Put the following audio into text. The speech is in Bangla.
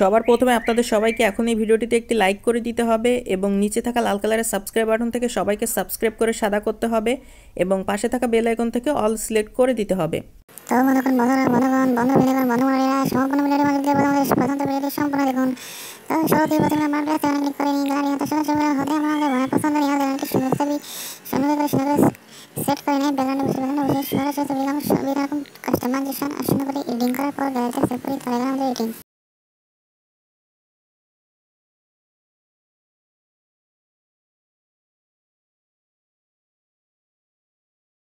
সবার প্রথমে আপনাদের সবাইকে এখন এই ভিডিওটিতে একটি লাইক করে দিতে হবে এবং নিচে থাকা লাল কালারের সাবস্ক্রাইব বাটন থেকে সবাইকে সাবস্ক্রাইব করে সাদা করতে হবে এবং পাশে থাকা বেল আইকন থেকে অল সিলেক্ট করে দিতে হবে। তো বন্ধুরা, বন্ধুগণ, বন্ধু বিলেগণ সম্পূর্ণ ভিডিওটি প্রথমে প্রথম ভিডিওটি সম্পূর্ণ দেখুন। তো প্রথমে ক্লিক করে হাতে সরাসরি হতে আমাদের পছন্দ নিয়ে সুন্দর ছবি সুন্দর করে সুন্দর সেট করে নেয় ব্যাকগ্রাউন্ডে বসে ব্যাকগ্রাউন্ডে বসে, সরাসরি ছবি কাস্টমাইজেশন আর সুন্দর করে এডিটিং করার পর সেভ করি তাহলে আমাদের এডিটিং